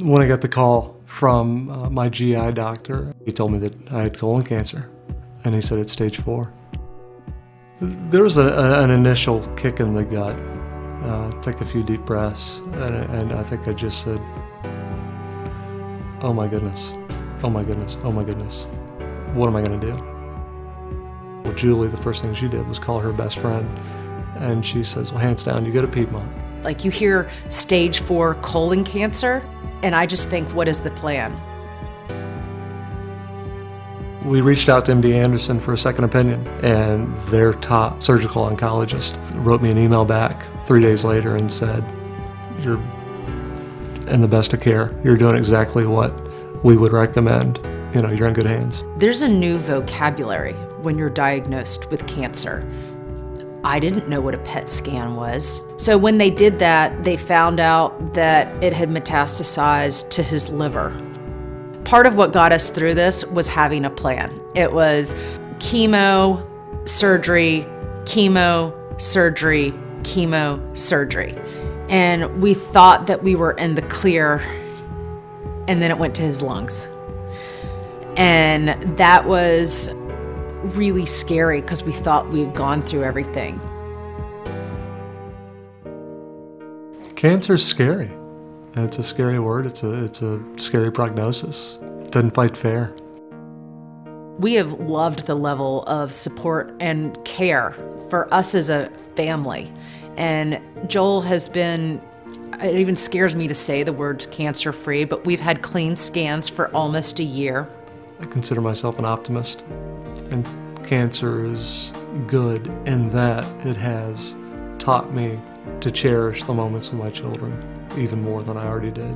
When I got the call from uh, my GI doctor, he told me that I had colon cancer, and he said it's stage four. There was a, an initial kick in the gut. Uh, took a few deep breaths, and, and I think I just said, "Oh my goodness, oh my goodness, oh my goodness, what am I going to do?" Well, Julie, the first thing she did was call her best friend, and she says, "Well, hands down, you go to Piedmont." Like you hear stage four colon cancer, and I just think, what is the plan? We reached out to MD Anderson for a second opinion, and their top surgical oncologist wrote me an email back three days later and said, You're in the best of care. You're doing exactly what we would recommend. You know, you're in good hands. There's a new vocabulary when you're diagnosed with cancer. I didn't know what a PET scan was. So when they did that, they found out that it had metastasized to his liver. Part of what got us through this was having a plan. It was chemo, surgery, chemo, surgery, chemo, surgery. And we thought that we were in the clear, and then it went to his lungs. And that was really scary because we thought we had gone through everything. Cancer's scary. It's a scary word. It's a it's a scary prognosis. It doesn't fight fair. We have loved the level of support and care for us as a family. And Joel has been it even scares me to say the words cancer free, but we've had clean scans for almost a year. I consider myself an optimist and cancer is good in that it has taught me to cherish the moments with my children even more than I already did.